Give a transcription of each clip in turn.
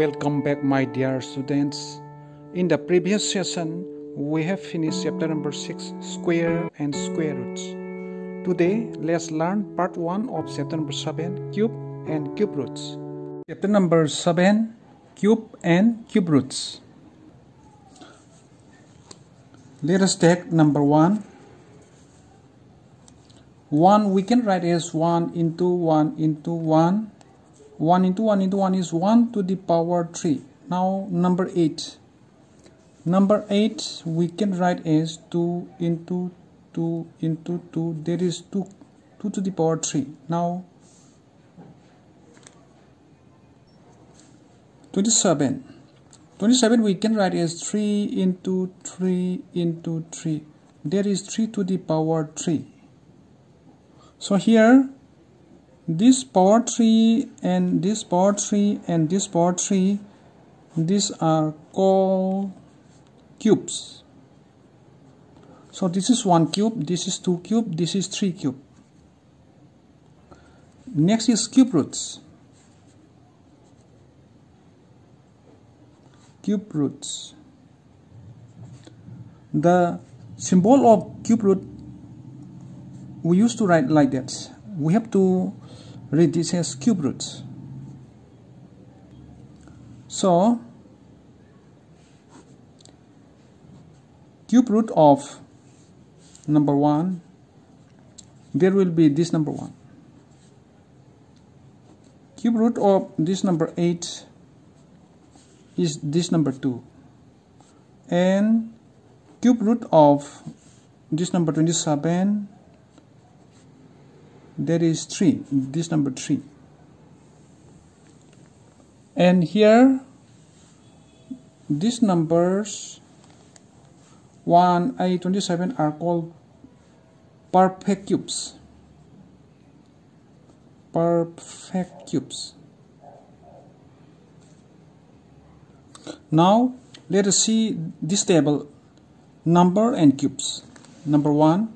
Welcome back my dear students. In the previous session, we have finished chapter number 6, Square and Square Roots. Today, let's learn part 1 of chapter number 7, Cube and Cube Roots. Chapter number 7, Cube and Cube Roots. Let us take number 1. 1 we can write as 1 into 1 into 1 1 into 1 into 1 is 1 to the power 3 now number 8 number 8 we can write as 2 into 2 into 2 there is 2 2 to the power 3 now 27 27 we can write as 3 into 3 into 3 there is 3 to the power 3 so here this power tree and this power tree and this power tree these are called cubes. So this is one cube this is two cube this is three cube. Next is cube roots. Cube roots. The symbol of cube root we used to write like that. We have to read this as cube roots. So cube root of number 1 there will be this number 1 cube root of this number 8 is this number 2 and cube root of this number 27 there is 3 this number 3 and here these numbers 1 a 27 are called perfect cubes. Perfect cubes. Now let us see this table number and cubes. Number 1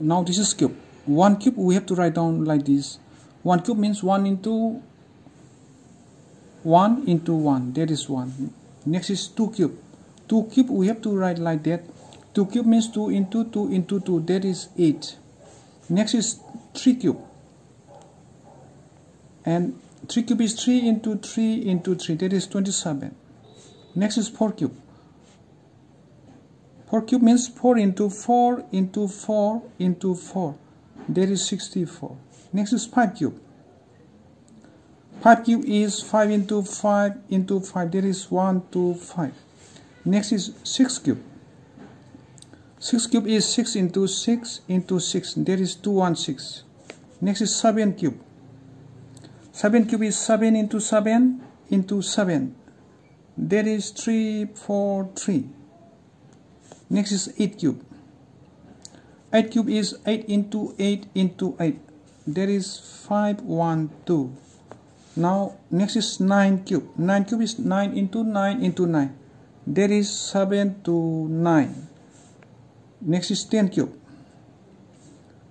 now this is cube. One cube we have to write down like this. One cube means one into one into one. That is one. Next is two cube. Two cube we have to write like that. Two cube means two into two into two. That is eight. Next is three cube. And 3 cube is 3 into 3 into 3 that is 27 next is 4 cube 4 cube means 4 into 4 into 4 into 4 there is 64 next is 5 cube. 5 cube is 5 into 5 into 5 there is 1 2 5 next is 6 cube. 6 cube is 6 into 6 into 6 there is 216 next is 7 cube. 7 cube is 7 into 7 into 7 there is 3 4 3 next is 8 cube. 8 cube is 8 into 8 into 8 there is 5 1 2 now next is 9 cube. 9 cube is 9 into 9 into 9 there is 7 to 9 next is 10 cube.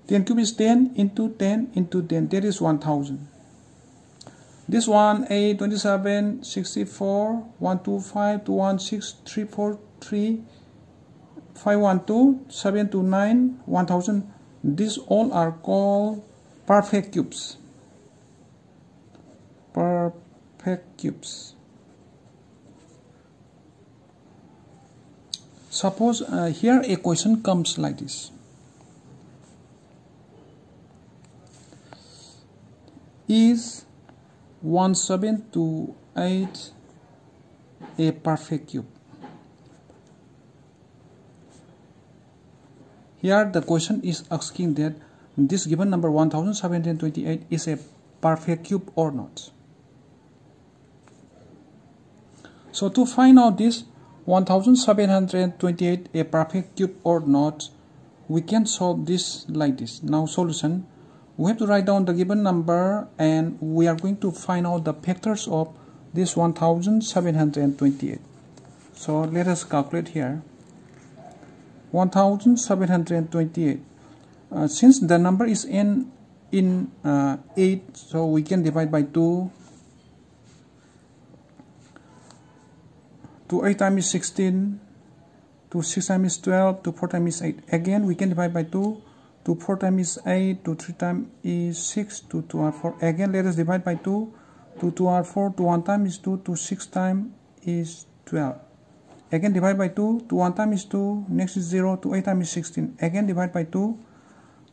10 cube is 10 into 10 into 10 there is 1000 this one a 27 64 125 216 343 512, 729, 1000. These all are called perfect cubes. Perfect cubes. Suppose uh, here a question comes like this. Is 1 7 to 8 a perfect cube? Here the question is asking that this given number 1728 is a perfect cube or not. So to find out this 1728 a perfect cube or not, we can solve this like this. Now solution, we have to write down the given number and we are going to find out the factors of this 1728. So let us calculate here. 1728 uh, since the number is in in uh, 8 so we can divide by 2 Two 8 times is 16 Two 6 times is 12 Two 4 times is 8 again we can divide by 2 Two 4 times is 8 Two 3 times is 6 Two 2 are 4 again let us divide by 2 Two 2 are 4 Two 1 time is 2 Two 6 time is 12 again divide by 2 2 1 times is 2 next is 0 2 8 times is 16 again divide by 2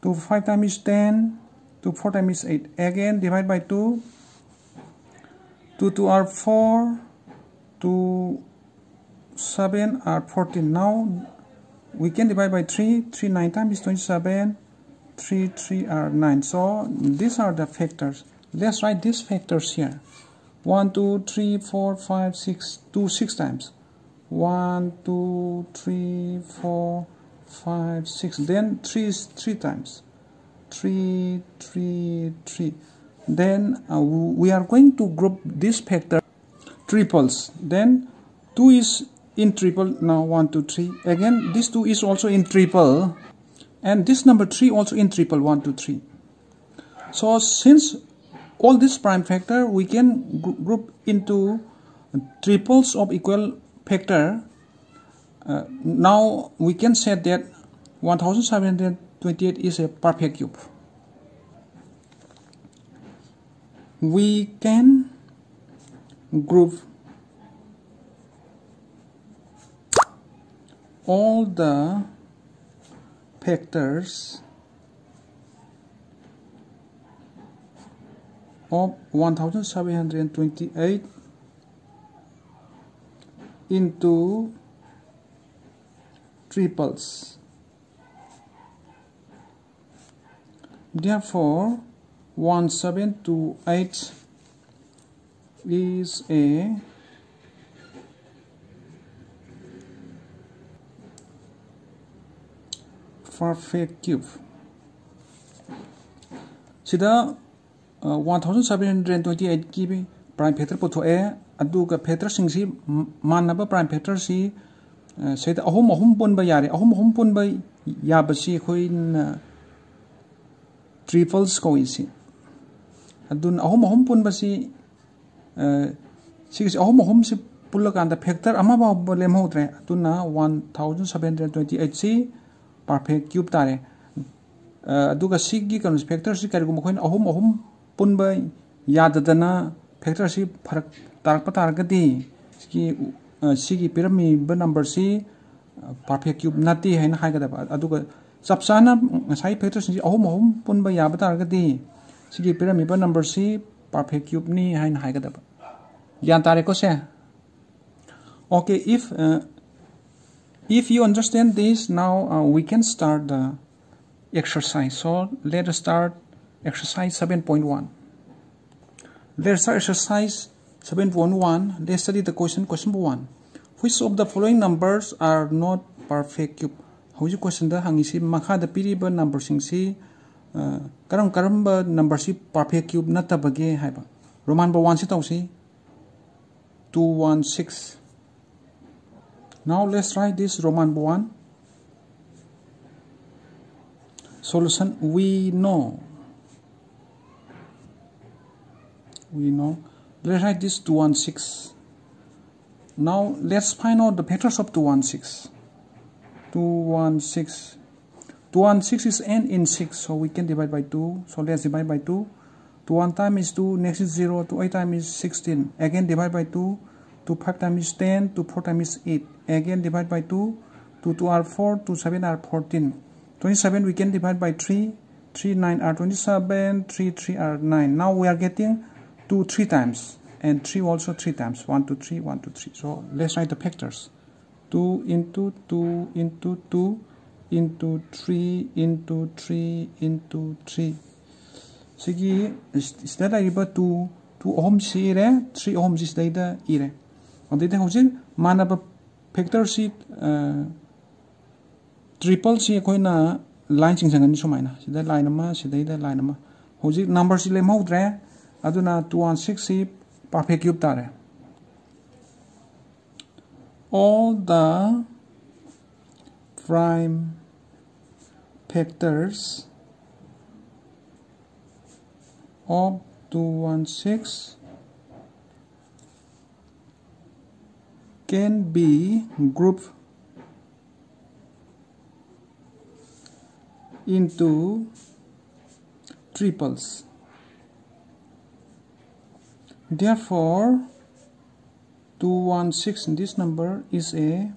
2 5 times is 10 2 4 times is 8 again divide by 2 2 2 are 4 2 7 are 14 now we can divide by 3 3 9 times is 27 3 3 are 9 so these are the factors. Let's write these factors here. 1 2 3 4 5 6 2 6 times 1 2 3 4 5 6 then 3 is 3 times. 3 3 3 then uh, we are going to group this factor triples. Then 2 is in triple. Now one two three. Again this 2 is also in triple. And this number 3 also in triple. 1 2 3 so since all this prime factor we can group into triples of equal factor uh, now we can say that 1728 is a perfect cube. We can group all the factors of 1728 into triples. Therefore, 1728 is a perfect cube. sida 1728 ki prime factor puthoe aduga factor factor सिंसी मानव prime factor से अहम अहम पुनब यारे अहम अहम पुनब याबसी triples से अहम अहम पुनबी अहम अहम से पुलक फेक्टर अम लेमें one thousand seven hundred twenty eight से पारफेक्ट क्यूब तारे कन फेक्टर से कहीं अहम अहम पुनब यादना फेक्टर से फरक yadadana factor si farak tarak patar gadi sigi sigi pirami ba number si perfect cube nati hain hai gada aduga chap chana ngasai factor si ahum ahum punba yaba tar gadi sigi pirami ba number si perfect cube ni hain hai gada gyan tare ko se okay if uh, if you understand this now uh, we can start the exercise. So let us start exercise 7.1 let's start exercise 7.1 let's study the question question 1 which of the following numbers are not perfect? Cube hauji question da hangisi makha da piriba number sing si uh, ba number si perfect cube na tabage haiba roman ba 1 si tausi 216 now let's write this roman 1 solution we know. We know let's write this 216 now let's find out the factors of 216 216 216 is n in 6 so we can divide by 2 so let's divide by 2 2 1 time is 2 next is 0 2 8 time is 16 again divide by 2 2 5 time is 10 2 4 time is 8 again divide by 2 2 2 are 4 2 7 are 14 27 we can divide by 3 3 9 are 27 3 3 are 9 now we are getting 2 3 times and 3 also 3 times 1 2 3 1 2 3 so let's write the factors 2 into 2 into 2 into 3 into 3 into 3 sigi sida iba 2 2 ohm si ire 3 ohm si sida ida ire odide hojin manaba factor si triple si akoina line chingchangani sumaina sida line ama sida ida line ama. Hojik number si le maudre aduna 216 si perfect cube tare all the prime factors of 216 can be grouped into triples. Therefore, 216 this number is a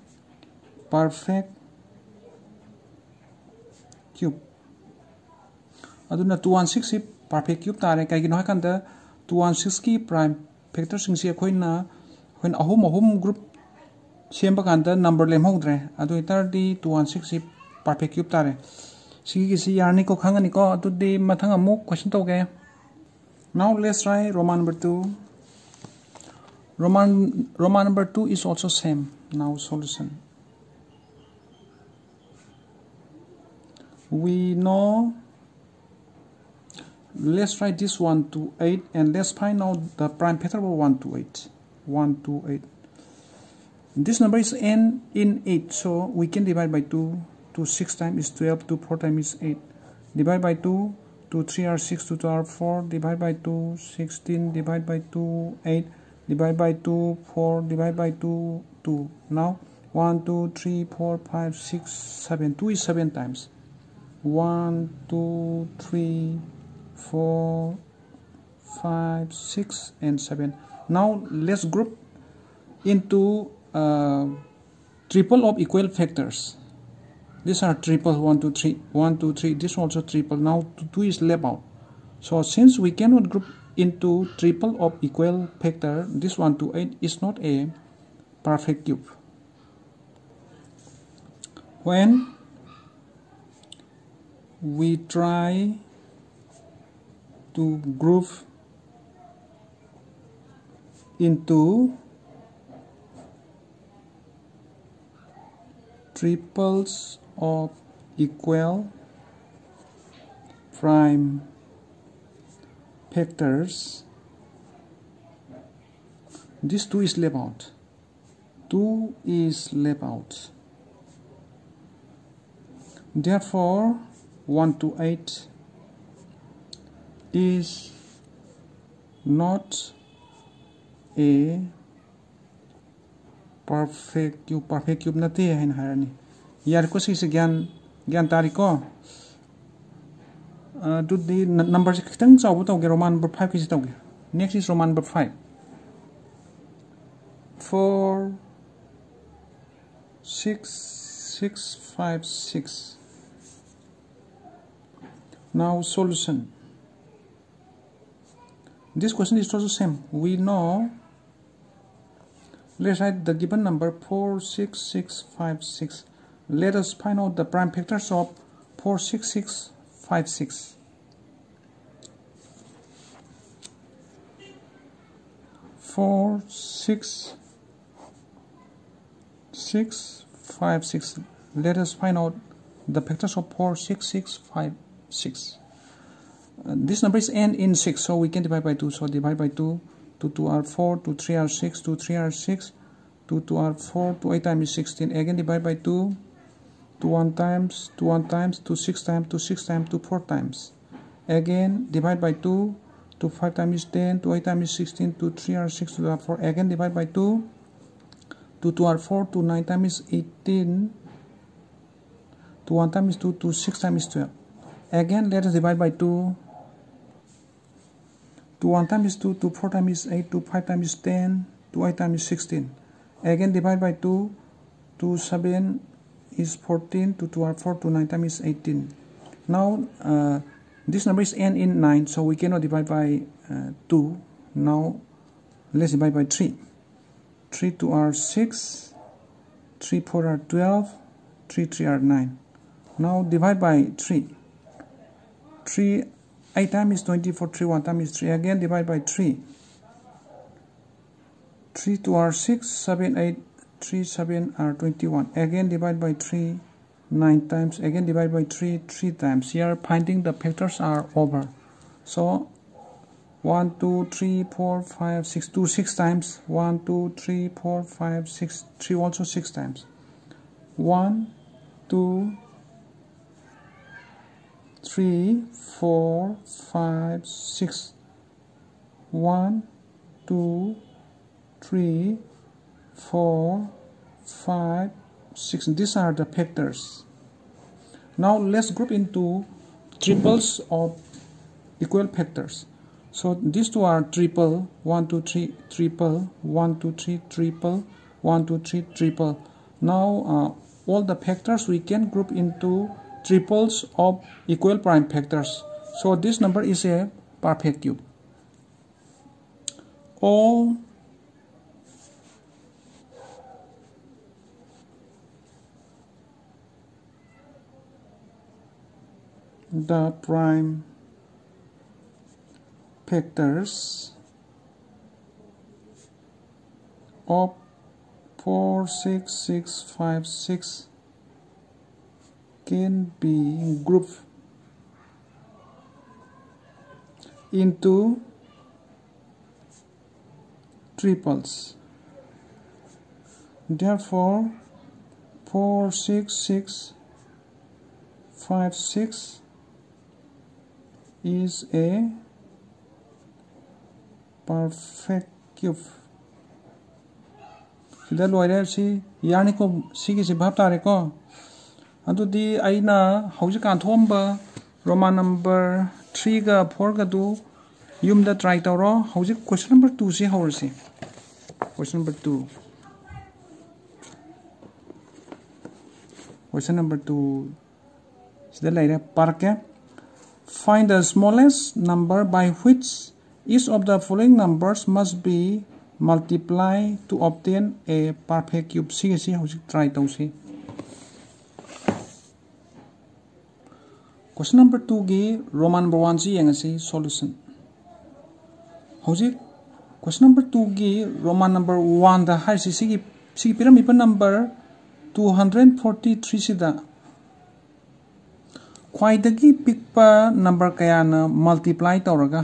perfect cube. aduna 216 si perfect cube tare kai gino hakanda 216 ki prime factor sing si khoina khoin ahum ahum group sem bakanda number lem hogdre adu itar di 216 si perfect cube tare sigi si yarni ko khangani ko adu di mathang amuk question to ge now let's try roman number 2 roman roman number 2 is also same. Now solution. We know let's write this 1 to 8 and let's find out the prime factor of 1 to 8 1 to 8 this number is n in 8 so we can divide by 2 2 6 times is 12 2 4 times is 8 divide by 2 2 3 are 6 2 2 are 4 divide by 2 16 divide by 2 8 divide by 2 4 divide by 2 2 now 1 2 3 4 5 6 7 2 is 7 times. 1 2 3 4 5 6 and 7 now let's group into uh, triple of equal factors. These are triple 1 2 3 1 2 3 this also triple. Now 2 is left out. So since we cannot group into triple of equal factor this 1 to 8 is not a perfect cube. When we try to group into triples of equal prime factors this 2 is left out 2 is left out therefore 1 to 8 is not a perfect cube perfect cube nate hain harani yar ko si gyan gyan tari du di number ge roman number 5 ki ge next is roman number 5 4 6 6 5 6 now solution this question is also same. We know, let's write the given number 46656. Let us find out the prime factors of 46656. Four six six five six. Let us find out the factors of four six six five six. Uh, this number is n in 6 so we can divide by 2 so divide by 2 2 2 are 4 2 3 are 6 2 3 are 6 2 2 are 4 2 8 times is 16 again divide by 2 2 1 times 2 1 times 2 6 times 2 6 times 2 4 times. Again divide by 2 2 5 times is 10 2 8 times is 16 2 3 are 6 2 are 4 again divide by 2 2 2 are 4 2 9 times is 18 2 1 times is 2 2 6 times is 12 again let us divide by 2 2 1 times is 2 2 4 times is 8 2 5 times is 10 2 8 times is 16 again divide by 2 2 7 is 14 2 2 are 4 to 9 times is 18 now uh, this number is n in 9 so we cannot divide by uh, 2 now let's divide by 3 3 2 are 6 3 4 are 12 3 3 are 9 now divide by 3 3 8 times is 24 3 1 times is 3 again divide by 3 3 2 are 6 7 8 3 7 are 21 again divide by 3 9 times. Again divide by 3 3 times. Here finding the factors are over. So 1 2 3 4 5 6 2 6 times. 1 2 3 4 5 6 3 also 6 times. 1 2 3 4 5 6 1 2 3 four, five, six. These are the factors. Now let's group into triples of equal factors. So these two are triple, one, two, three, triple, one, two, three, triple, one, two, three, triple. Now uh, all the factors we can group into triples of equal prime factors. So this number is a perfect cube. All the prime factors of 4 6 6 5 6 can be grouped into triples. Therefore 4 6 6 5 6 is a perfect cube sida loire si yani ko sigi si bhap tare ko ꯑꯗꯨꯗꯤ ꯑꯩꯅ ꯍꯧꯖꯤꯛꯀꯥꯟ ꯊꯣꯛꯑꯝꯕ Roman number ꯊ꯭ꯔꯤꯒ ꯐꯣꯔꯒꯗꯨ ꯌꯨꯝꯗ try ꯇꯧꯔꯣ ꯍꯧꯖꯤꯛ ꯀꯣꯏꯁꯟ number ꯇꯨꯁꯤ ꯍꯧꯔꯁꯤ ꯀꯣꯏꯁꯟ ꯅꯝꯕꯔ ꯇꯨ ꯀꯣꯏꯁꯟ ꯅꯝꯕꯔ ꯇꯨ ꯁꯤꯗ ꯂꯩꯔꯦ ꯄꯥꯔꯛꯀꯦ Find the smallest number by which each of the following numbers must be multiplied to obtain a perfect cube. ꯁꯤꯒꯤꯁꯤ ꯍꯧꯖꯤꯛ try ꯇꯧꯁꯤ. Question number two 2기 Roman number 1지 see solution. ꯍꯧꯖꯤꯛ question number two 2기 Roman number 1다 할시 시기 시기 피라미드 number two hundred forty three. See the. ख्वाइदगी पिक्पा number कयाना multiply तौरगा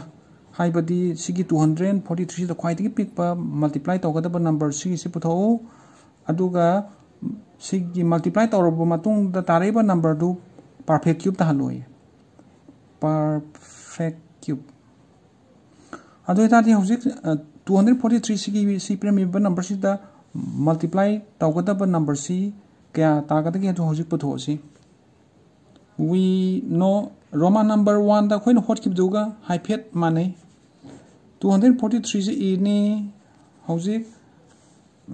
हाइबदी सिगी 243 द ख्वाइदगी पिक्पा मल्टीप्लाई तौगदब नंबर सिगी से पुथो अदुगा सिगी मल्टीप्लाई तौरब मतुंग द तारेब नंबर दु परफेक्ट क्यूब तहलोय परफेक्ट क्यूब अदो तादि हजिक 243 सिगी सी प्रेमिब नंबर सिदा मल्टीप्लाई तौगदब नंबर सी क्या तागदगी हजिक पुथो सी we know roman number 1 da khoin hot kip duga hyphet mane 243 si ini hojik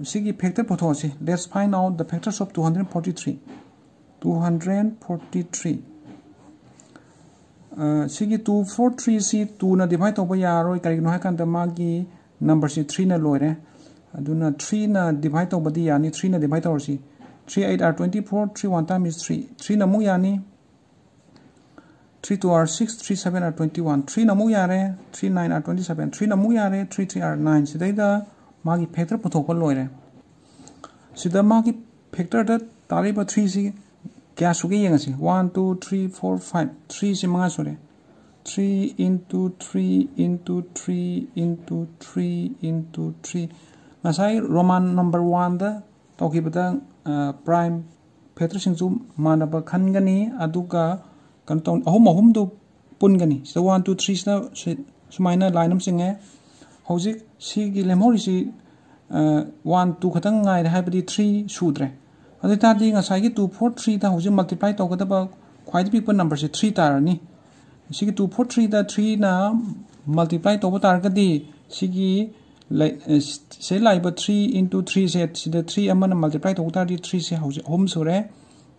sigi factor putho si let's find out the factors of 243 243 सिगी 243 सी 2 ना डिवाइड तौबा यारोय करिगनो है कांदा मागी नंबर सी 3 ना लोइरे अदुना 3 ना डिवाइड तौबदी यानी 3 ना divide तौरसी 3 8 are 24 3 1 time is 3 3 na mu yani 3 2 are 6 3 7 are 21 3 na mu yare 3 9 are 27 3 na mu yare 3 3 are 9 Sida da magi factor puthok loire sida magi factor da tari ba 3 si kya su gi yeng si 1 2 3 4 5 3 si ma su 3 into 3 into 3 into 3 into 3 ngasai roman number 1 da toki ba da prime factor sing zu ma na ba khan ga กันตองอหมอหมดูปุ่นกันนี่สวันตูทรีสนะสมัยนั้นลายน้ำสียงไงเขาจิสีกิเลมอริสีวันตูขัดตั้งไงได้ให้ไปดีทรีสูตรเลยอันที่ตาดีงาใช้กี่ตูโพทรีตาเขาจิมัลติพลายต่อก็นแต่ว่าควายที่พิกเป็นนัมเบอร์สิทรีตาร์นี่สิกิตูโพทรีตาทรีนะมัลติพลายต่อกันตาร์กันดีสิกิ se lai ba 3 into 3 se si da 3 amana multiply to ta di 3 se ho hom sore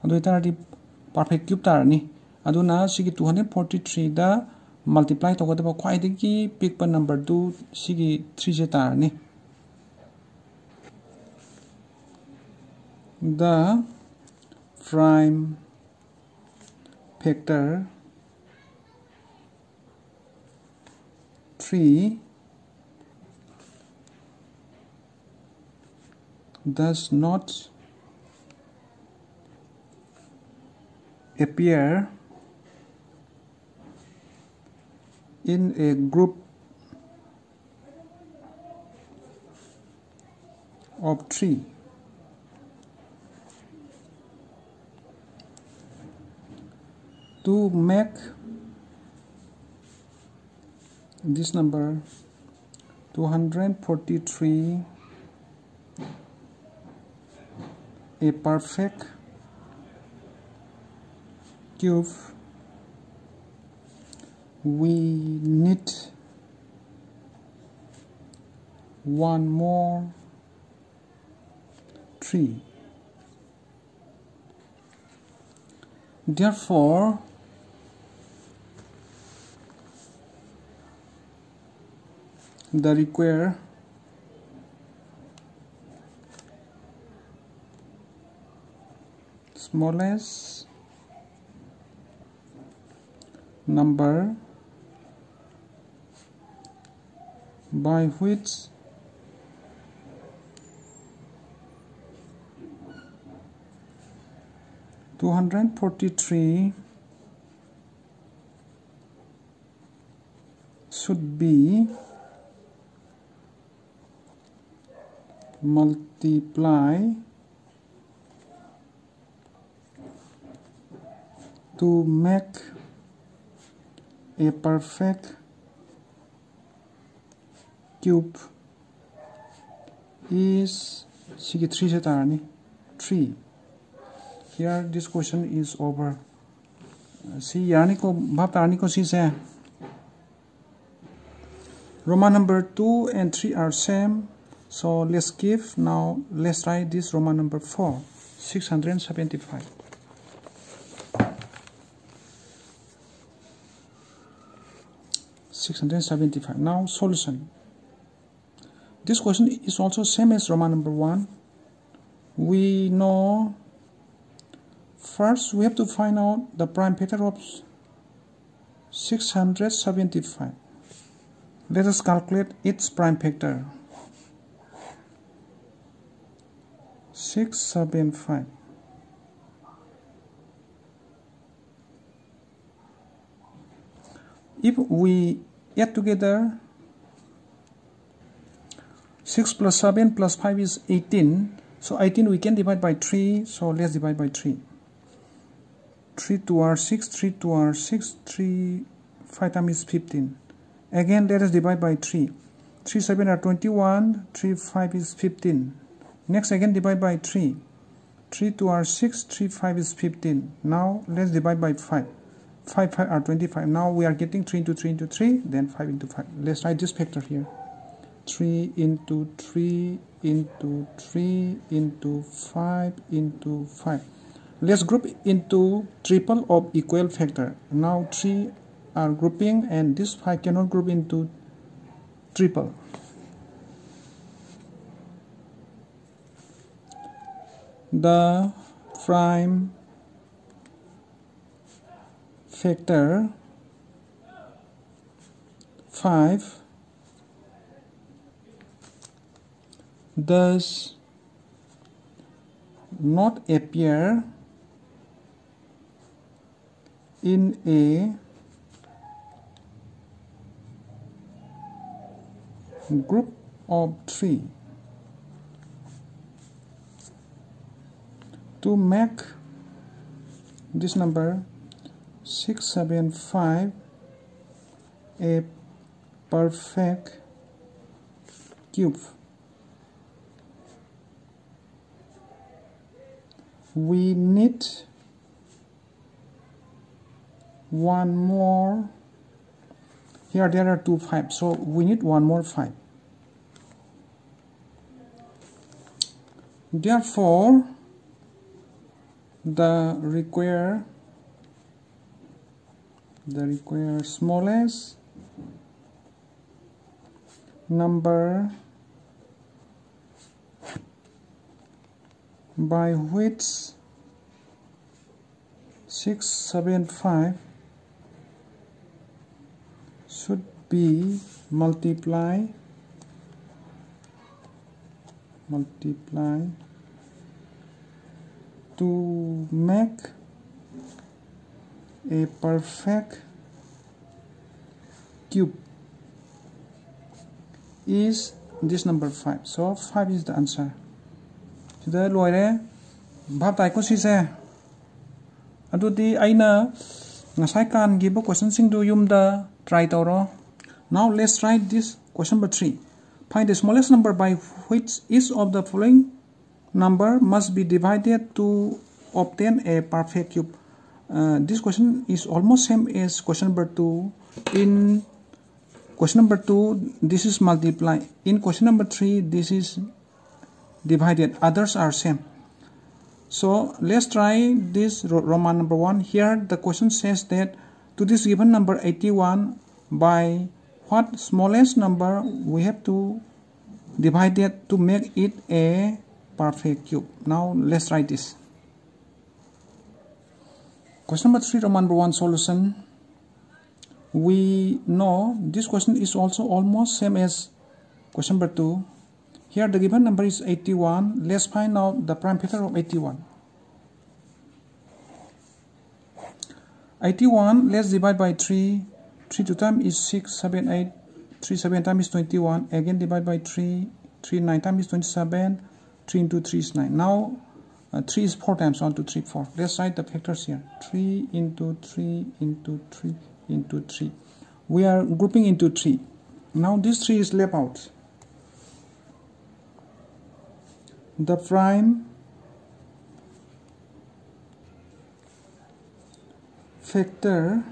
adu ta di perfect cube ตานี่ अदुना सिगी 243 दा multiply to gadaba kwai de gi big pa number du sigi 3 je tar ni the prime factor 3 does not appear in a group of 3 to make this number 243 a perfect cube we need one more tree. Therefore the require smallest number by which two hundred forty three should be multiply to make a perfect cube is 3 se tarani 3 here this question is over see yani ko bhab tarani ko si se roman number 2 and 3 are same so let's give now let's write this Roman number 4 675 675 now solution this question is also same as Roman number 1 we know first we have to find out the prime factor of 675 let us calculate its prime factor 675 if we add together 6 plus 7 plus 5 is 18 so 18 we can divide by 3 so let's divide by 3 3 2 are 6 3 2 are 6 3 5 times is 15 again let us divide by 3 3 7 are 21 3 5 is 15 Next again divide by 3. 3 2 are 6, 3 5 is 15. Now let's divide by 5. 5 5 are 25. Now we are getting 3 into 3 into 3, then 5 into 5. Let's write this factor here. 3 into 3 into 3 into 5 into 5. Let's group into triple of equal factor. Now 3 are grouping and this 5 cannot group into triple. the prime factor 5 does not appear in a group of three to make this number 675 a perfect cube we need one more. Here there are two five. So we need one more five. Therefore the require the require smallest number by which 675 should be multiply multiply to make a perfect cube is this number 5 so 5 is the answer try now let's write this question number 3 find the smallest number by which each of the following number must be divided to obtain a perfect cube uh, this question is almost same as question number 2 in question number 2 this is multiply in question number 3 this is divided others are same. So let's try this roman number 1 here the question says that to this given number 81 by what smallest number we have to divide it to make it a perfect cube? Now let's try this. Question number 3 roman number 1 solution. We know this question is also almost same as question number 2 here the given number is 81 let's find out the prime factor of 81 81 let's divide by 3 3 2 times is 6 7 8 3 7 times is 21 again divide by 3 3 9 times is 27 3 into 3 is 9 now uh, 3 is 4 times 1 2 3 4 let's write the factors here. 3 into 3 into 3 into 3 we are grouping into 3 now this 3 is left out the prime factor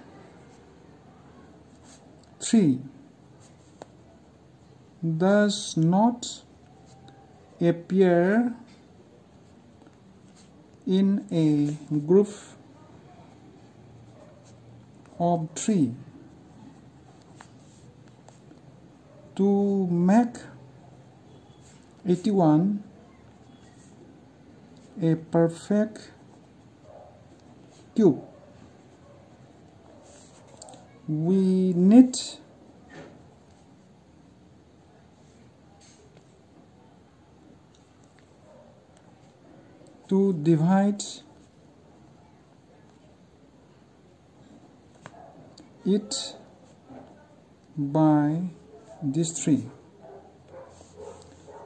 3 does not appear in a group of 3 to make 81 a perfect cube. We need to divide it by these three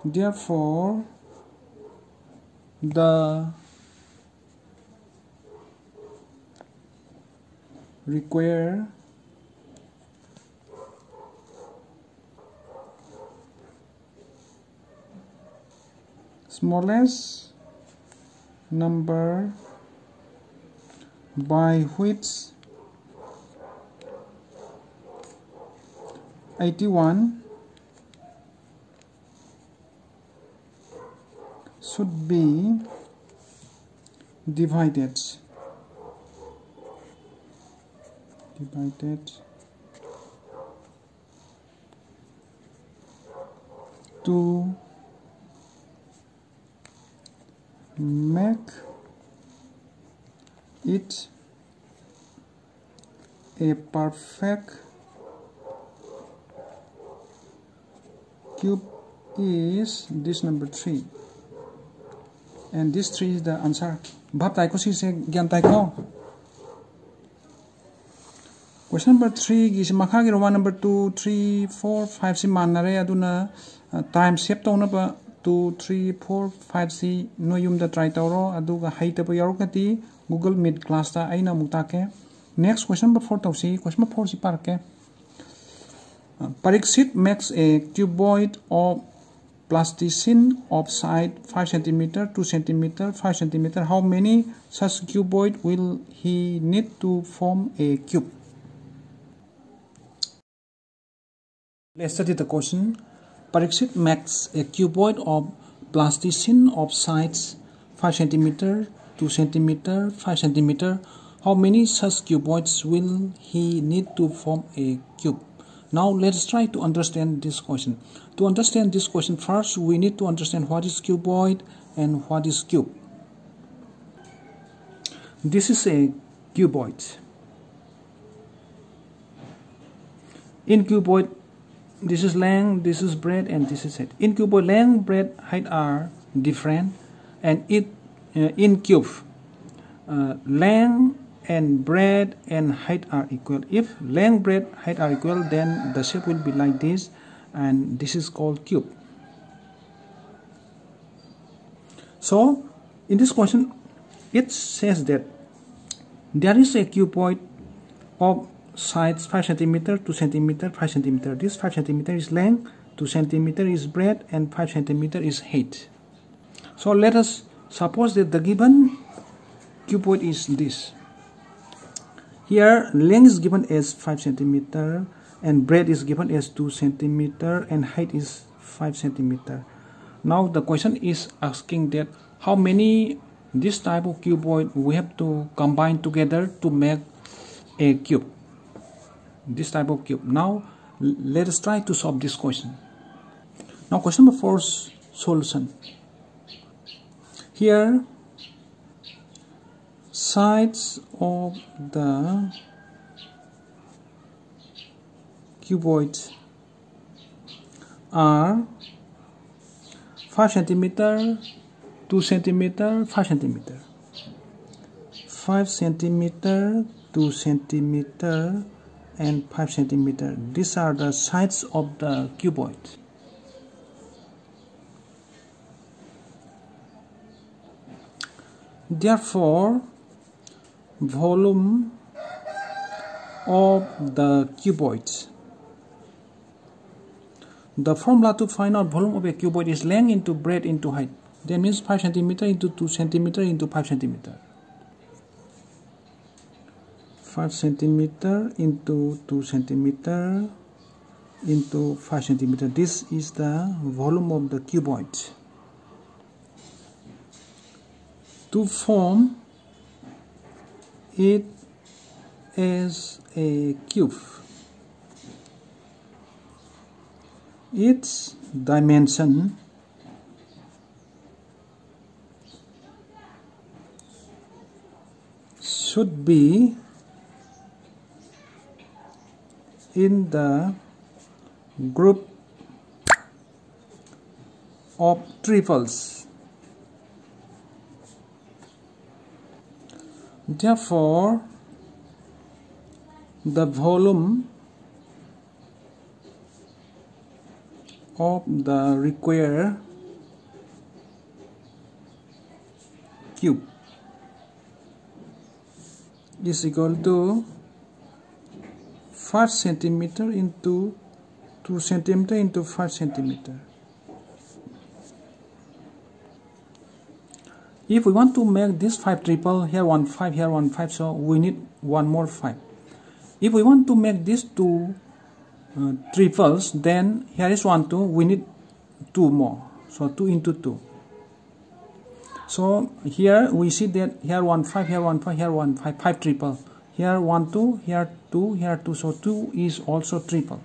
therefore the require. Smallest number. By which. 81 should be divided. Divided to make it a perfect cube is this number 3 and this 3 is the answer. Bhab tai ko si se gyan tai ko question number 3 gi se makha gi roman number 2 3 4 5 si manare aduna time save to na ba 2 3 4 5 si no yum da try tawro aduga haita ba yaro kati google meet class ta aina mukta ke. Next question number 4 tawsi question number 4 si par ke. Parikshit makes a cuboid of plasticine of side 5 cm 2 cm 5 cm how many such cuboid will he need to form a cube? Let's study the question. Parikshit makes a cuboid of plasticine of sides 5 cm 2 cm 5 cm how many such cuboids will he need to form a cube now let's try to understand this question. To understand this question first we need to understand what is cuboid and what is cube. This is a cuboid. In cuboid this is length this is breadth and this is height. In cuboid length breadth height are different and it uh, in cube uh, length and breadth and height are equal. If length breadth height are equal then the shape will be like this and this is called cube. So in this question it says that there is a cuboid of sides 5 centimeter 2 centimeter 5 centimeter. This 5 centimeter is length 2 centimeter is breadth and 5 centimeter is height. So let us suppose that the given cuboid is this. Here length is given as 5 centimeter and breadth is given as 2 centimeter and height is 5 centimeter. Now the question is asking that how many this type of cuboid we have to combine together to make a cube. This type of cube. Now let us try to solve this question. Now question number 4 solution. Here sides of the cuboid are 5 centimeter 2 centimeter 5 centimeter. 5 centimeter 2 centimeter and 5 centimeter. These are the sides of the cuboid. Therefore volume of the cuboid the formula to find out volume of a cuboid is length into breadth into height. That means 5 centimeter into 2 centimeter into 5 centimeter. 5 centimeter into 2 centimeter into 5 centimeter. This is the volume of the cuboid. To form it as a cube its dimension should be in the group of triples. Therefore, the volume of the required cube is equal to 5 centimeter into 2 centimeter into 5 centimeter. If we want to make this 5 triple, here 1 5, here 1 5, so we need one more 5. If we want to make these two uh, triples, then here is 1 2, we need 2 more. So 2 into 2. So here we see that here 1 5, here 1 5, here 1 5, 5 triple. Here 1 2, here 2, here 2. So 2 is also triple.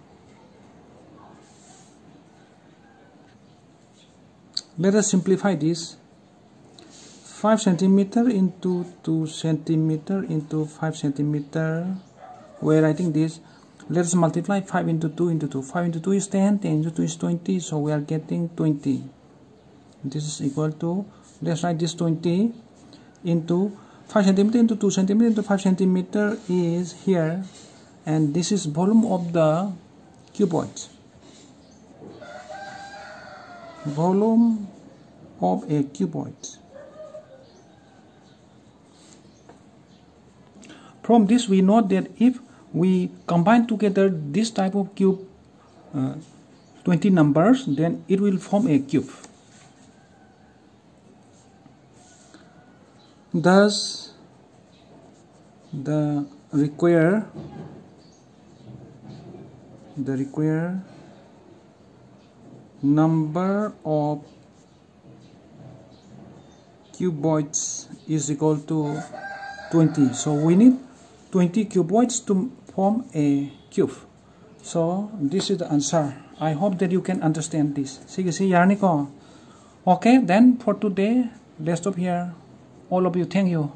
Let us simplify this. 5 centimeter into 2 centimeter into 5 centimeter. We are writing this. Let us multiply 5 into 2 into 2. 5 into 2 is 10, 10 into 2 is 20. So we are getting 20. This is equal to let's write this 20 into 5 centimeter into 2 centimeter into 5 centimeter is here and this is volume of the cuboid volume of a cuboid from this we know that if we combine together this type of cube uh, 20 numbers then it will form a cube. Thus the require the require number of cuboids is equal to 20 so we need 20 cuboids to form a cube. So this is the answer. I hope that you can understand this. Sige si yarni ko okay then for today let's stop here. All of you thank you